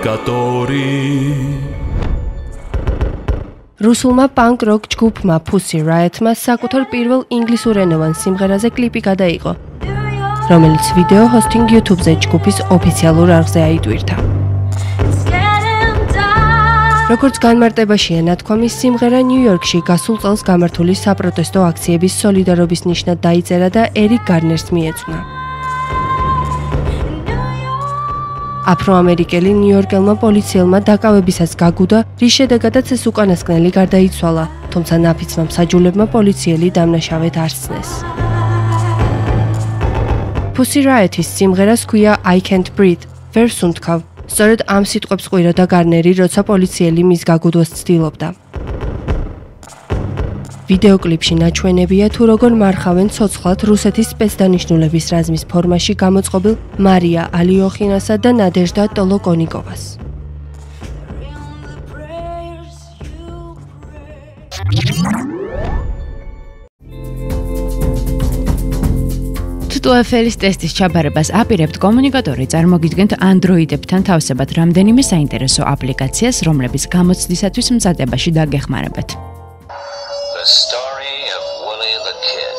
კომუნიკატორი რუსულმა პანკ როკ ჯგუფმა Pussy Riot-მა საკუთარ პირველ ინგლისურენოვან სიმღერაზე კლიპი გადაიღო, რომელიც ვიდეო ჰოსტინგ YouTube-ზე ჯგუფის ოფიციალურ არხზე აიტვირთა. როგორც განმარტებაშია ნათქვამი, სიმღერა ნიუ-იორკში გასულ წელს გამართული საპროტესტო აქციების სოლიდარობის ნიშნად დაიწერა და ერიკ გარნერს მიეძღვნა. აფროამერიკელი ნიუ-იორკელმა პოლიციელმა დაკავებისას გაგუდა, რის შედეგადაც ეს უკანასკნელი გარდაიცვალა, თუმცა ნაფიცმა მსაჯულებმა პოლიციელი დამნაშავედ არცნეს. Pussy Riot-ის სიმღერას ქვია I Can't Breathe, ვერ სუნთქავ. სწორედ ამ სიტყვებს ყვიროდა გარნერი, როცა პოლიციელი მის გაგუდვას ცდილობდა. ვიდეო კლიპში ნაჩვენებია თუ როგორ მარხავენ ცოცხლად რუსეთის სპეცდანიშნულების რაზმის ფორმაში გამოწყობილ მარია ალიოხინასა და ნადეჟდა ტოლოკონიკოვას. TOEFL-ის ტესტის ჩაბარებას აპირებთ კომუნიკატორი წარმოგიდგენთ Android-ებთან თავსებად რამდენიმე საინტერესო აპლიკაციას, რომლებიც გამოცდისათვის მზადებაში დაგეხმარებათ. The story of Willie the Kid.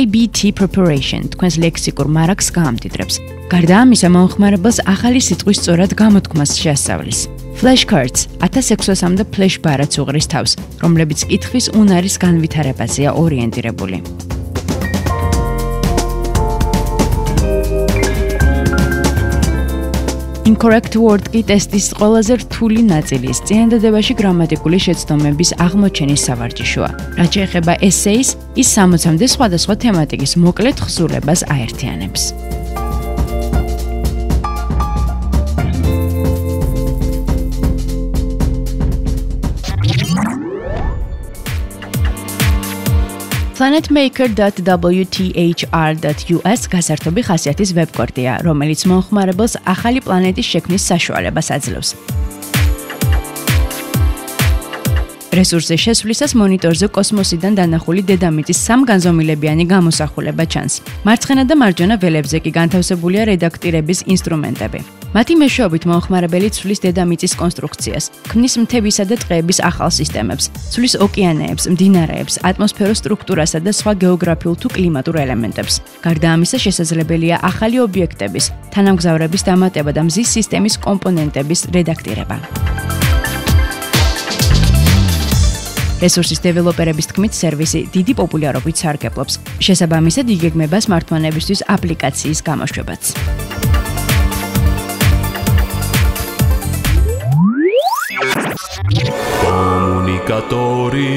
IBT preparation თქვენს ლექსიკურ მარაკს გაამდიდრებს. გარდა ამისა, მომხმარებელს ახალი სიტყვის სწორად გამოთქმას შეასწავლის. Flashcards 1600-მდე ფლეშბარაც უღრის თავს, რომლებიც კითხვის უნარის განვითარებაზეა ორიენტირებული. Incorrect word კი ტესტის ყველაზე რთული ნაწილის წინადადებაში გრამატიკული შეცდომების აღმოჩენის სავარჯიშოა. რაც შეეხება essays, ის 60-მდე სხვადასხვა თემატიკის მოკლედ ხსულებას აერთიანებს. planetmaker.wthr.us გასართობი ხასიათის ვებკორტია, რომელიც მომხმარებელს ახალი პლანეტის შექმნის საშუალებას აძლევს. რესურსზე შესვლისას მონიტორზე კოსმოსიდან დანახული დედამიწის სამგანზომილებიანი გამოსახულება ჩანს. მარცხენა და მარჯვენა ველებზე კი განთავსებულია რედაქტირების ინსტრუმენტები. მათი მეშვეობით მომხმარებელი ცვლის დედამიწის კონსტრუქციას, ქმნის მთებისა და ტყეების ახალ სისტემებს, ცვლის ოკეანეებს, მდინარეებს, ატმოსფეროს სტრუქტურასა და სხვა გეოგრაფიულ თუ კლიმატურ ელემენტებს. გარდა ამისა, შესაძლებელია ახალი ობიექტების, თანამგზავრების დამატება და მზის სისტემის კომპონენტების რედაქტირება. რესურსის დეველოპერების თქმით, სერვისი დიდი პოპულარობით სარგებლობს. შესაბამისად, იგეგმება smartphone-ებისთვის აპლიკაციის გამოშვებაც. კომუნიკატორი